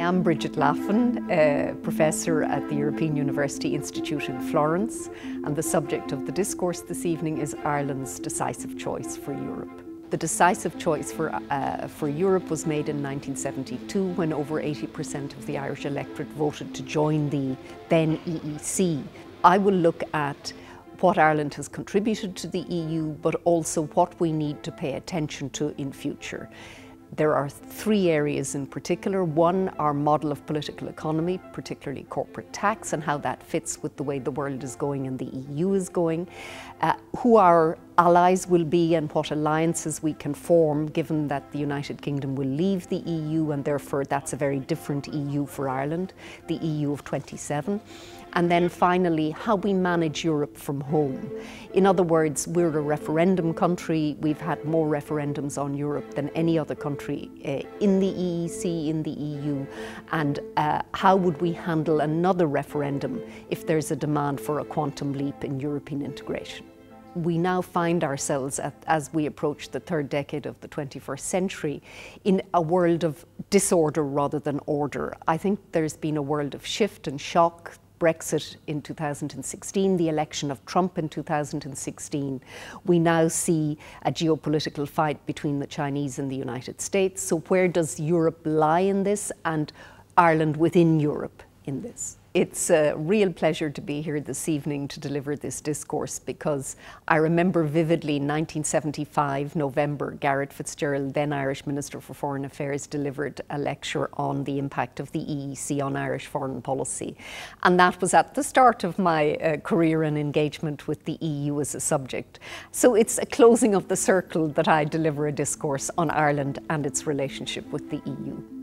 am Brigid Laffan, a professor at the European University Institute in Florence, and the subject of the discourse this evening is Ireland's decisive choice for Europe. The decisive choice for, uh, for Europe was made in 1972 when over 80% of the Irish electorate voted to join the then EEC. I will look at what Ireland has contributed to the EU, but also what we need to pay attention to in future. There are three areas in particular. One, our model of political economy, particularly corporate tax and how that fits with the way the world is going and the EU is going. Uh, who our allies will be and what alliances we can form given that the United Kingdom will leave the EU and therefore that's a very different EU for Ireland, the EU of 27 and then finally how we manage Europe from home. In other words, we're a referendum country. We've had more referendums on Europe than any other country uh, in the EEC, in the EU, and uh, how would we handle another referendum if there's a demand for a quantum leap in European integration? We now find ourselves, at, as we approach the third decade of the 21st century, in a world of disorder rather than order. I think there's been a world of shift and shock. Brexit in 2016, the election of Trump in 2016. We now see a geopolitical fight between the Chinese and the United States. So, where does Europe lie in this and Ireland within Europe in this? It's a real pleasure to be here this evening to deliver this discourse because I remember vividly 1975, November, Garret FitzGerald, then Irish Minister for Foreign Affairs, delivered a lecture on the impact of the EEC on Irish foreign policy. And that was at the start of my uh, career and engagement with the EU as a subject. So it's a closing of the circle that I deliver a discourse on Ireland and its relationship with the EU.